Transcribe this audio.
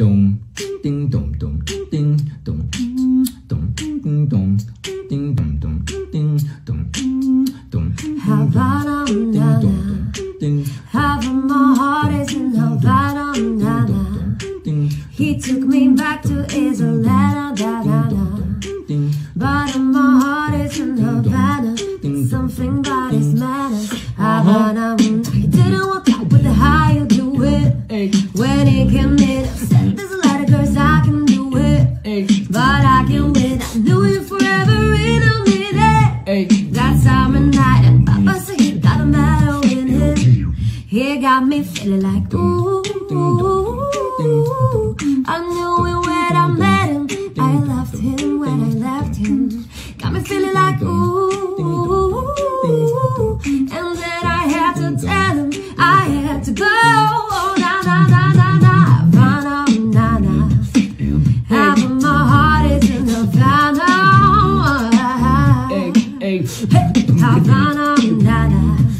dum ding dum dum ding dum dum ding dum ding dum dum ding dum dum Havana ding dum ding half of my heart is in Havana he took me back to Isla da da da but my heart is in Havana something about his manners Havana I didn't want to the how you do it when it came hey. That summer night, and Papa said he got a medal in him. He got me feeling like ooh. I knew it when I met him. I loved him when I left him. Got me feeling like ooh. And then I had to tell Hey. Havana, na